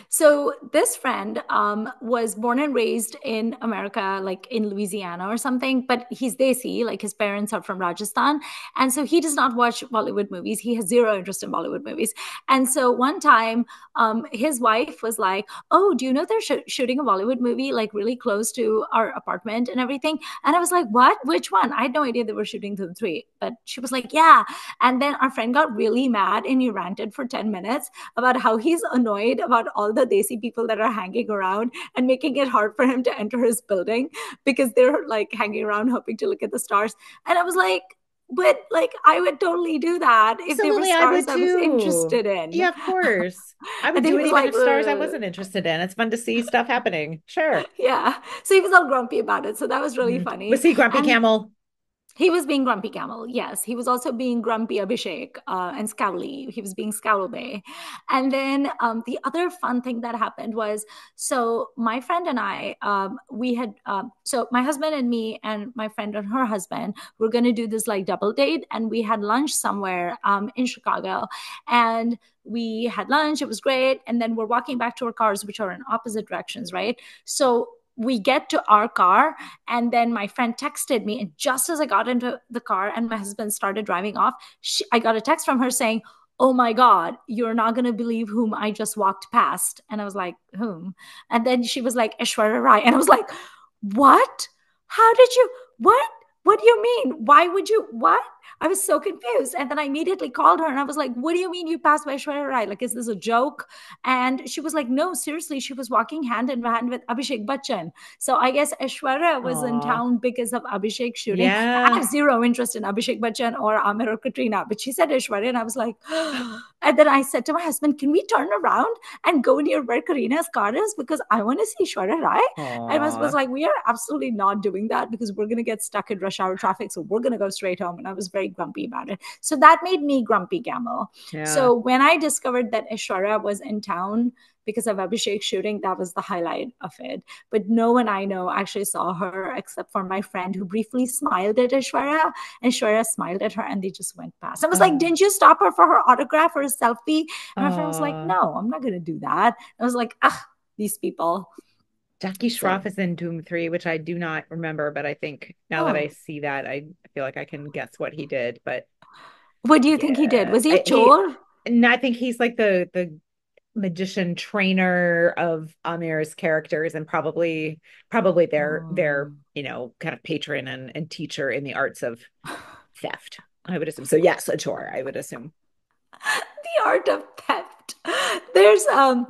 Speaker 1: So this friend um, was born and raised in America, like in Louisiana or something, but he's Desi, like his parents are from Rajasthan. And so he does not watch Bollywood movies. He has zero interest in Bollywood movies. And so one time um, his wife was like, oh, do you know they're sh- shooting a Bollywood movie like really close to our apartment and everything? And I was like, what? Which one? I had no idea they were shooting the 3. But she was like, yeah. And then our friend got really mad and he ranted for 10 minutes about how he's annoyed about all the Desi people that are hanging around and making it hard for him to enter his building because they're like hanging around hoping to look at the stars. And I was like, but like I would totally do that if Absolutely, there were stars I, I, was interested in.
Speaker 2: Yeah, of course. I would do it even like, if stars I wasn't interested in. It's fun to see stuff happening. Sure.
Speaker 1: Yeah. So he was all grumpy about it. So that was really mm-hmm. funny.
Speaker 2: Was he grumpy and, camel?
Speaker 1: He was being Grumpy Camel, yes. He was also being Grumpy Abhishek uh, and Scowly. He was being Scowlbay. And then um, the other fun thing that happened was so my friend and I, um, we had, um, so my husband and me and my friend and her husband were going to do this like double date. And we had lunch somewhere um, in Chicago. And we had lunch, it was great. And then we're walking back to our cars, which are in opposite directions, right? So we get to our car and then my friend texted me and just as i got into the car and my husband started driving off she, i got a text from her saying oh my god you're not going to believe whom i just walked past. And i was like whom? And then she was like aishwarya rai. And i was like what? How did you what? What do you mean? Why would you what I was so confused. And then I immediately called her and I was like, What do you mean you passed by Aishwarya Rai? Like, is this a joke? And she was like, No, seriously. She was walking hand in hand with Abhishek Bachchan. So I guess Aishwarya was Aww. in town because of Abhishek shooting. Yeah. I have zero interest in Abhishek Bachchan or Aamir or Katrina, but she said Aishwarya. And I was like, And then I said to my husband, Can we turn around and go near where Karina's car is? Because I want to see Aishwarya Rai. Aww. And my husband was like, We are absolutely not doing that because we're going to get stuck in rush hour traffic. So we're going to go straight home. And I was very grumpy about it. So that made me grumpy camel. Yeah. So when I discovered that Aishwarya was in town because of Abhishek shooting, that was the highlight of it. But no one I know actually saw her except for my friend who briefly smiled at Aishwarya. And Aishwarya smiled at her and they just went past. I was like, didn't you stop her for her autograph or a selfie? And my friend was like, no, I'm not going to do that. I was like, ah, these people.
Speaker 2: Jackie Shroff so. is in Dhoom 3, which I do not remember, but I think now oh. that I see that, I feel like I can guess what he did. But
Speaker 1: what do you yeah. think he did? Was he a chor?
Speaker 2: No, I think he's like the the magician trainer of Aamir's characters and probably probably their oh. their you know kind of patron and, and teacher in the arts of theft. I would assume. So yes, a chor, I would assume.
Speaker 1: The art of theft. There's um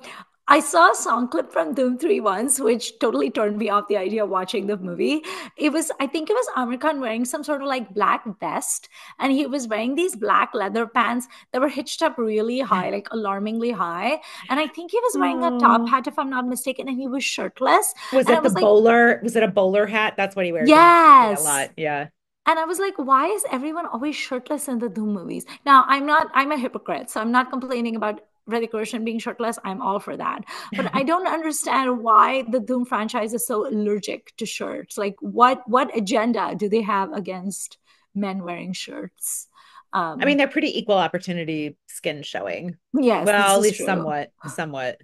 Speaker 1: I saw a song clip from Dhoom 3 once, which totally turned me off the idea of watching the movie. It was, I think it was Aamir Khan wearing some sort of like black vest, and he was wearing these black leather pants that were hitched up really high, like alarmingly high. And I think he was wearing a top hat, if I'm not mistaken, and he was shirtless.
Speaker 2: Was it the was bowler? Like, was it a bowler hat? That's what he wears.
Speaker 1: Yes.
Speaker 2: A lot. Yeah.
Speaker 1: And I was like, why is everyone always shirtless in the Dhoom movies? Now, I'm not, I'm a hypocrite. So I'm not complaining about Hrithik Roshan being shirtless, I'm all for that. But I don't understand why the Dhoom franchise is so allergic to shirts. Like, what what agenda do they have against men wearing shirts?
Speaker 2: Um, I mean, they're pretty equal opportunity skin showing.
Speaker 1: Yes,
Speaker 2: well, at least true. somewhat, somewhat.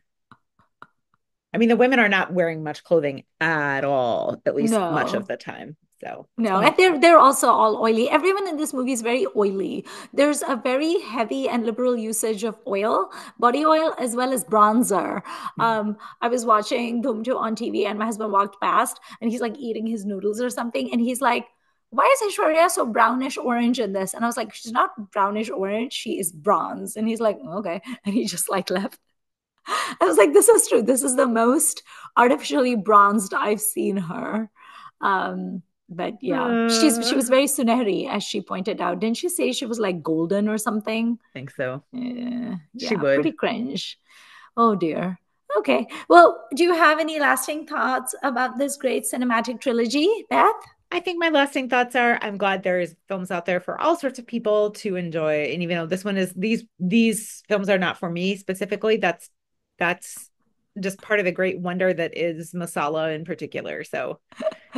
Speaker 2: I mean, the women are not wearing much clothing at all, at least no. much of the time. So
Speaker 1: no, and they're they're also all oily. Everyone in this movie is very oily. There's a very heavy and liberal usage of oil, body oil, as well as bronzer. Mm-hmm. Um, I was watching Dhoom 2 on TV, and my husband walked past, and he's like eating his noodles or something, and he's like why is Aishwarya so brownish orange in this? And I was like, she's not brownish orange, she is bronze. And he's like, okay. And he just like left. I was like, this is true. This is the most artificially bronzed I've seen her. Um, but yeah, uh, she's she was very Sunehri, as she pointed out. Didn't she say she was like golden or something?
Speaker 2: I think so.
Speaker 1: Yeah, she yeah, would. Pretty cringe. Oh dear. Okay. Well, do you have any lasting thoughts about this great cinematic trilogy, Beth?
Speaker 2: I think my lasting thoughts are I'm glad there's films out there for all sorts of people to enjoy. And even though this one is these these films are not for me specifically, that's that's just part of the great wonder that is masala in particular. So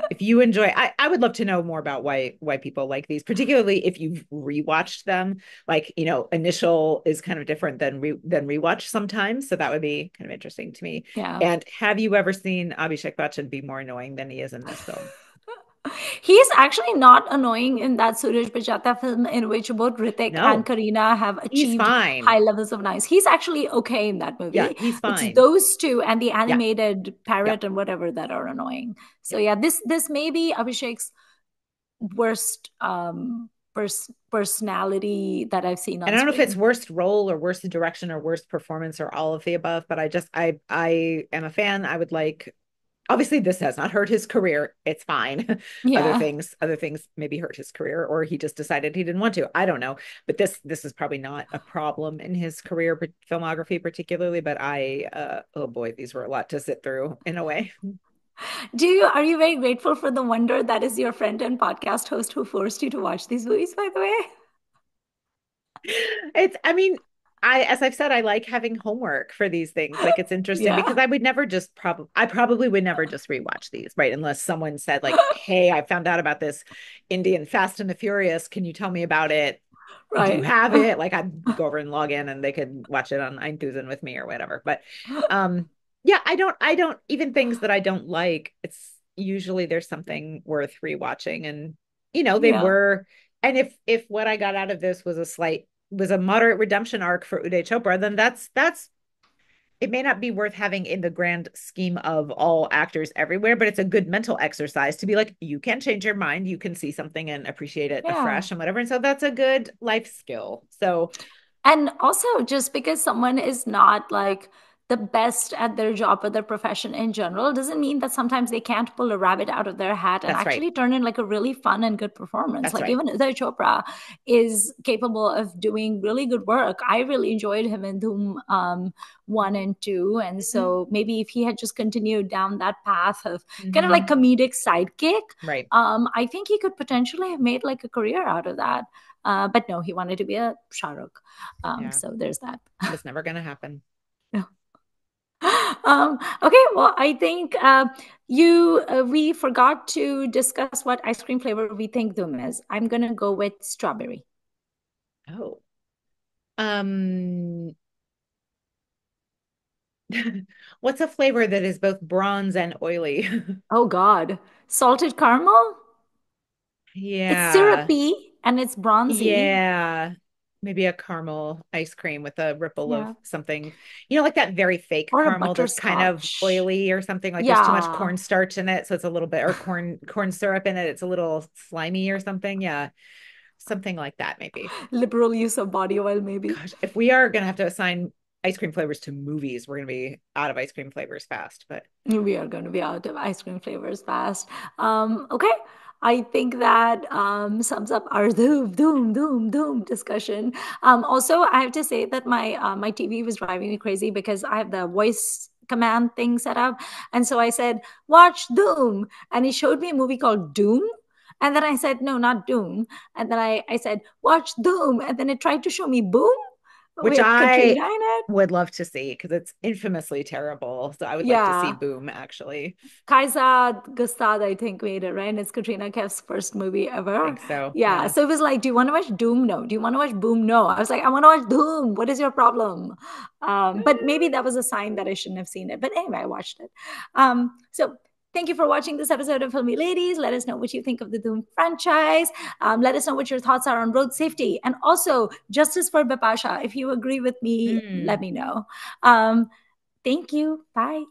Speaker 2: if you enjoy I, I would love to know more about why why people like these, particularly if you've rewatched them. Like, you know, initial is kind of different than re than rewatch sometimes. So that would be kind of interesting to me.
Speaker 1: Yeah.
Speaker 2: And have you ever seen Abhishek Bachchan be more annoying than he is in this film?
Speaker 1: He is actually not annoying in that Sooraj Barjatya film in which both Hrithik no. and Kareena have achieved high levels of nice. He's actually okay in that movie.
Speaker 2: Yeah, he's fine.
Speaker 1: It's those two and the animated yeah. parrot yeah. and whatever that are annoying. So yeah, this this may be Abhishek's worst um pers- personality that I've seen.
Speaker 2: and I don't screen. know if it's worst role or worst direction or worst performance or all of the above, but I just I I am a fan. I would like obviously this has not hurt his career. It's fine. Yeah. other things other things maybe hurt his career or he just decided he didn't want to. I don't know. But this this is probably not a problem in his career filmography particularly but i uh, oh boy these were a lot to sit through in a way.
Speaker 1: Do you are you very grateful for the wonder that is your friend and podcast host who forced you to watch these movies by the way?
Speaker 2: It's i mean I, as I've said, I like having homework for these things. Like it's interesting yeah. because I would never just probably, I probably would never just rewatch these, right? Unless someone said like, "Hey, I found out about this Indian Fast and the Furious. Can you tell me about it? Right. Do you have it?" Like I'd go over and log in, and they could watch it on Einthusan with me or whatever. But, um, yeah, I don't, I don't even things that I don't like. It's usually there's something worth rewatching, and you know they yeah. were. And if if what I got out of this was a slight was a moderate redemption arc for Uday Chopra, then that's that's it may not be worth having in the grand scheme of all actors everywhere, but it's a good mental exercise to be like, you can change your mind, you can see something and appreciate it yeah. afresh and whatever. And so that's a good life skill. So,
Speaker 1: and also just because someone is not like, the best at their job or their profession in general doesn't mean that sometimes they can't pull a rabbit out of their hat and That's actually right. turn in like a really fun and good performance. That's like right. even Uday Chopra is capable of doing really good work. I really enjoyed him in Dhoom um, one and two, and so mm-hmm. maybe if he had just continued down that path of mm-hmm. kind of like comedic sidekick,
Speaker 2: right?
Speaker 1: Um, I think he could potentially have made like a career out of that. Uh, but no, he wanted to be a Shah Rukh. Um, yeah. So there's that.
Speaker 2: It's never going to happen.
Speaker 1: Um, okay, well, I think uh, you uh, we forgot to discuss what ice cream flavor we think Dhoom is. I'm gonna go with strawberry.
Speaker 2: Oh, um, what's a flavor that is both bronze and oily?
Speaker 1: oh God, salted caramel.
Speaker 2: Yeah,
Speaker 1: it's syrupy and it's bronzy.
Speaker 2: Yeah, maybe a caramel ice cream with a ripple yeah. of something, you know, like that very fake or caramel that's kind of oily or something. Like yeah. there's too much cornstarch in it, so it's a little bit or corn corn syrup in it. It's a little slimy or something. Yeah, something like that maybe.
Speaker 1: Liberal use of body oil, maybe.
Speaker 2: Gosh, if we are gonna have to assign ice cream flavors to movies, we're gonna be out of ice cream flavors fast. But
Speaker 1: we are going to be out of ice cream flavors fast. Um, okay. I think that um, sums up our doom, doom, doom, doom discussion. Um, also, I have to say that my uh, my TV was driving me crazy because I have the voice command thing set up, and so I said, "Watch Doom," and he showed me a movie called Doom. And then I said, no, not Doom. And then I, I said, watch Doom. And then it tried to show me Boom
Speaker 2: which I would love to see because it's infamously terrible. So I would yeah. like to see Boom actually.
Speaker 1: Kaizad Gustad, I think, made it, right? And it's Katrina Kaif's first movie ever.
Speaker 2: I think so.
Speaker 1: Yeah. yeah. So it was like, do you want to watch Doom? No. Do you want to watch Boom? No. I was like, I want to watch Doom. What is your problem? Um, but maybe that was a sign that I shouldn't have seen it. But anyway, I watched it. Um, so Thank you for watching this episode of Filmi Ladies. Let us know what you think of the Dhoom franchise. Um, let us know what your thoughts are on road safety and also justice for Bipasha. If you agree with me, mm. let me know. Um, thank you. Bye.